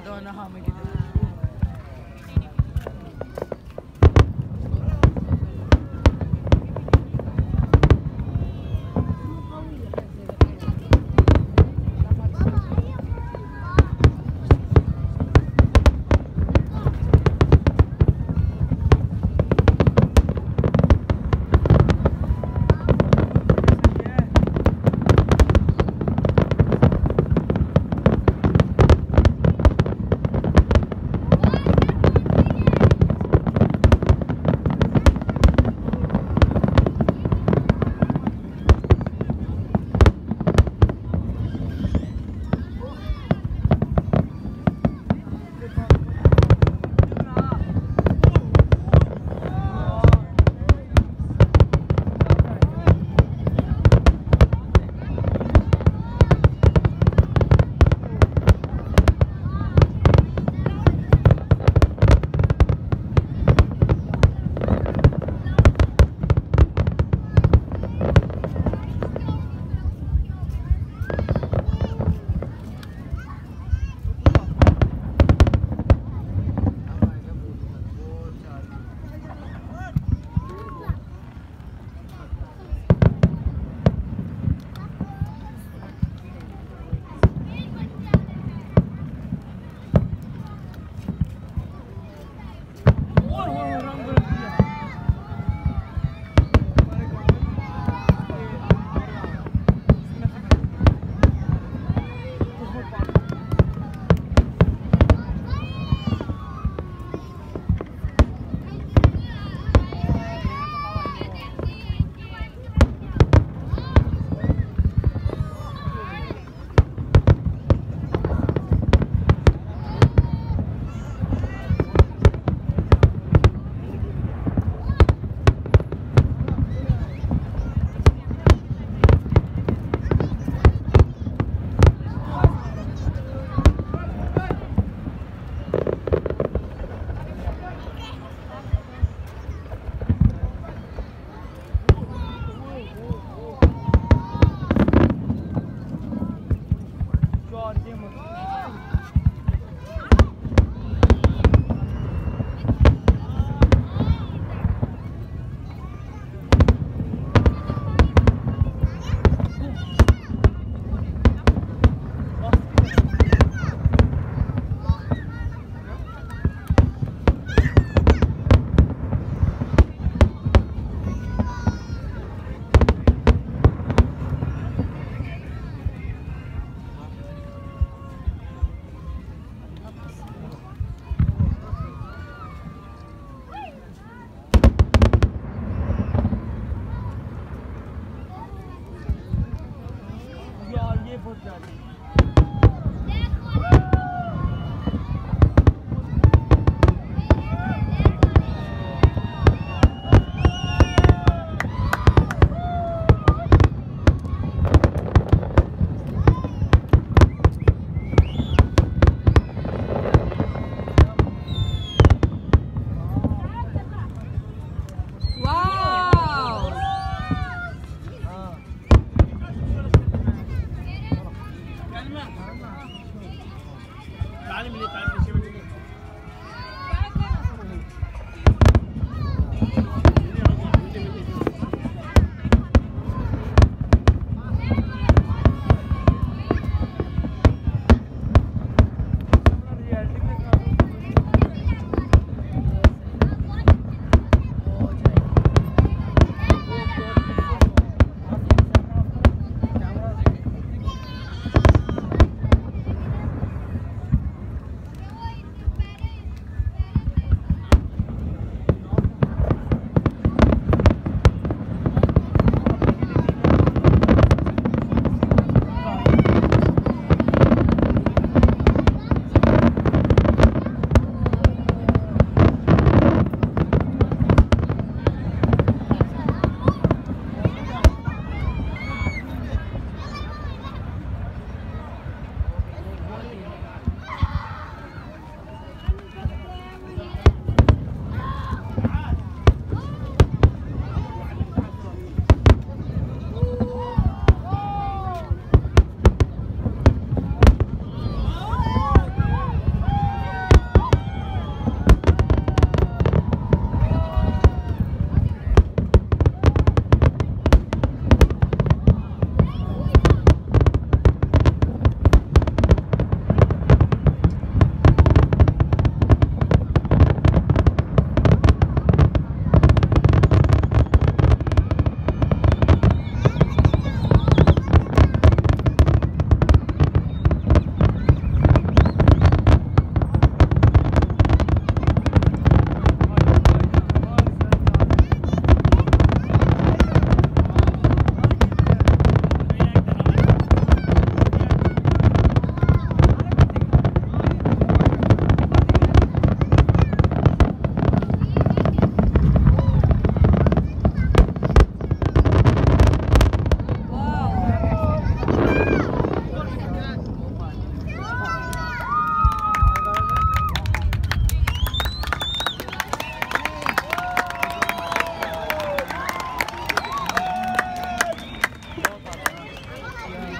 don't know how I'm gonna get it.